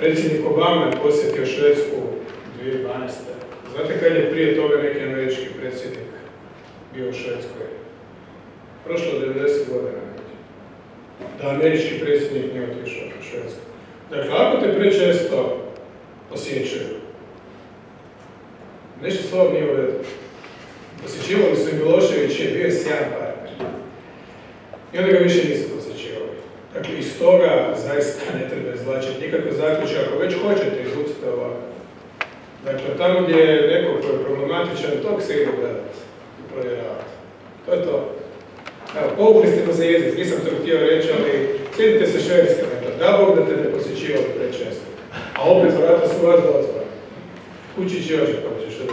Predsjednik Obama je posjetio Švedsku 2012. Znate kad je prije toga neki američki predsjednik bio u Švedskoj? Prošlo 90 godina. Da američki predsjednik nije otišao u Švedsku. Dakle, ako te prečesto osjećaju, nešto s ovom nije u redu. Posjećivali su i Milošević je bio sjajan partner. I onda ga više nisu. Dakle, iz toga zaista ne treba izvlačiti nikakve zaključke. Ako već hoćete, izvucite ovako. Dakle, tamo gdje je neko koji je problematičan, tog se ide gledati i provjeravati. To je to. Evo, povukli ste me za jezik, nisam to htio reći, ali sjedite se švedska, dakle, da Bog da te ne posjećivali prečesto. A opet vrata su vas da otvara. Kući će još, kako ćeš to